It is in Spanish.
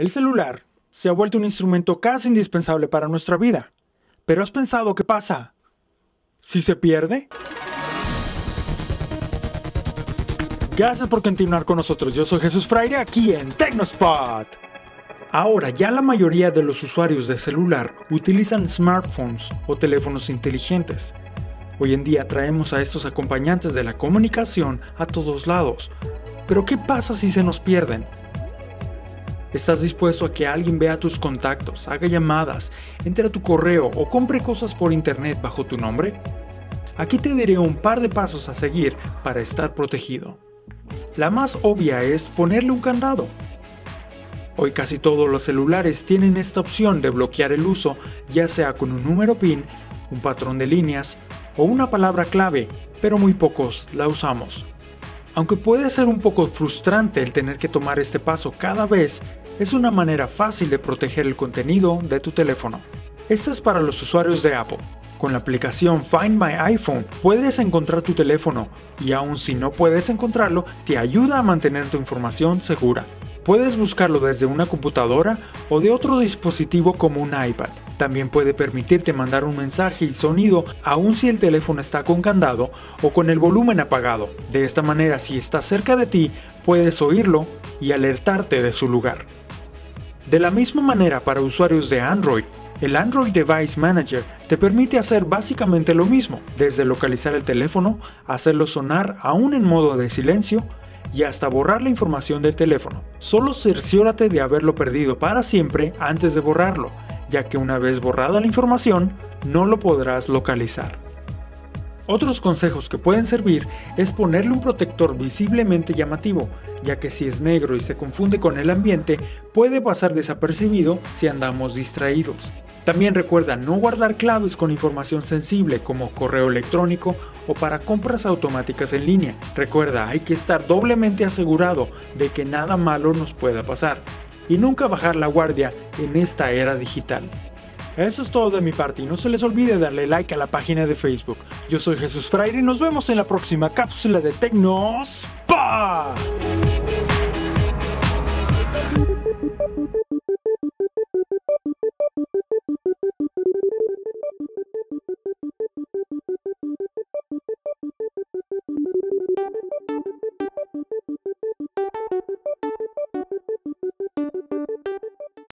El celular se ha vuelto un instrumento casi indispensable para nuestra vida. Pero ¿has pensado qué pasa? ¿Si se pierde? Gracias por continuar con nosotros. Yo soy Jesús Fraire aquí en Tecnospot. Ahora ya la mayoría de los usuarios de celular utilizan smartphones o teléfonos inteligentes. Hoy en día traemos a estos acompañantes de la comunicación a todos lados. Pero ¿qué pasa si se nos pierden? ¿Estás dispuesto a que alguien vea tus contactos, haga llamadas, entre a tu correo o compre cosas por internet bajo tu nombre? Aquí te diré un par de pasos a seguir para estar protegido. La más obvia es ponerle un candado. Hoy casi todos los celulares tienen esta opción de bloquear el uso, ya sea con un número PIN, un patrón de líneas o una palabra clave, pero muy pocos la usamos. Aunque puede ser un poco frustrante el tener que tomar este paso cada vez, es una manera fácil de proteger el contenido de tu teléfono. Esta es para los usuarios de Apple. Con la aplicación Find My iPhone puedes encontrar tu teléfono y aun si no puedes encontrarlo, te ayuda a mantener tu información segura. Puedes buscarlo desde una computadora o de otro dispositivo como un iPad. También puede permitirte mandar un mensaje y sonido aun si el teléfono está con candado o con el volumen apagado. De esta manera, si está cerca de ti, puedes oírlo y alertarte de su lugar. De la misma manera para usuarios de Android, el Android Device Manager te permite hacer básicamente lo mismo, desde localizar el teléfono, hacerlo sonar aún en modo de silencio y hasta borrar la información del teléfono. Solo cerciórate de haberlo perdido para siempre antes de borrarlo, ya que una vez borrada la información, no lo podrás localizar. Otros consejos que pueden servir es ponerle un protector visiblemente llamativo, ya que si es negro y se confunde con el ambiente, puede pasar desapercibido si andamos distraídos. También recuerda no guardar claves con información sensible como correo electrónico o para compras automáticas en línea. Recuerda, hay que estar doblemente asegurado de que nada malo nos pueda pasar y nunca bajar la guardia en esta era digital. Eso es todo de mi parte y no se les olvide darle like a la página de Facebook. Yo soy Jesús Fraire y nos vemos en la próxima cápsula de Tecnos. ¡Pa!